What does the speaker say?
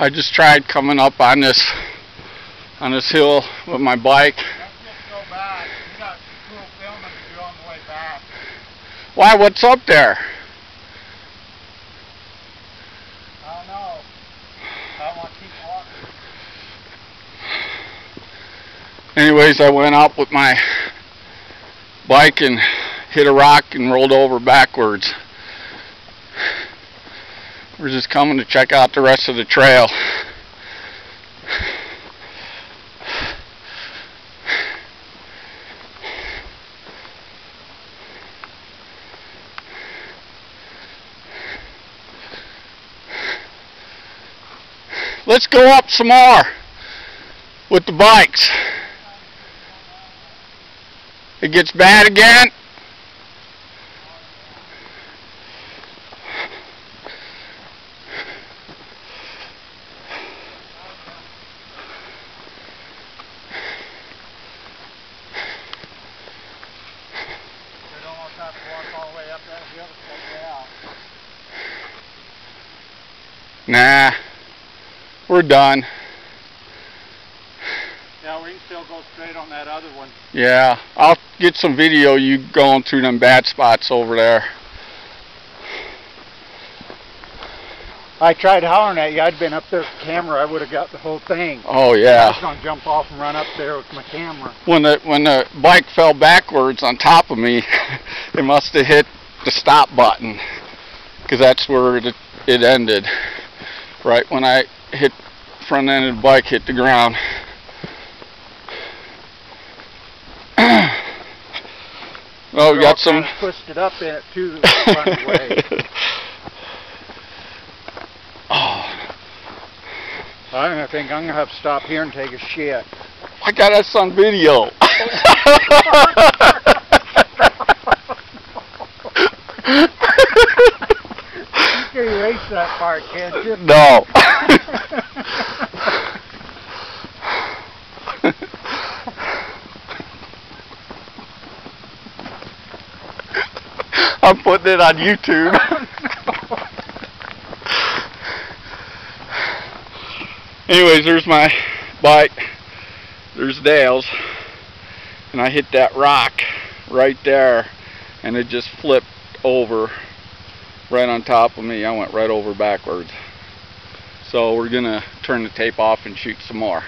I just tried coming up on this on this hill with my bike. Why? What's up there? I don't know. I want to keep walking. Anyways, I went up with my bike and hit a rock and rolled over backwards. We're just coming to check out the rest of the trail. Let's go up some more with the bikes. It gets bad again. We don't want to have to walk all the way up that hill to take it out. Nah, we're done. Yeah, we can still go straight on that other one. Yeah, I'll get some video of you going through them bad spots over there. I tried hollering at you. I'd been up there with the camera. I would have got the whole thing. Oh yeah. I was to jump off and run up there with my camera. When the when the bike fell backwards on top of me, it must have hit the stop button, because that's where it it ended. Right when I hit front end of the bike hit the ground. Oh, we got some. kinda twisted up in it too. the oh, I think I'm gonna have to stop here and take a shit. I got us on video. You can erase that you? no. I'm putting it on YouTube. Anyways, there's my bike. There's Dale's. And I hit that rock right there and it just flipped over right on top of me. I went right over backwards. So we're gonna turn the tape off and shoot some more.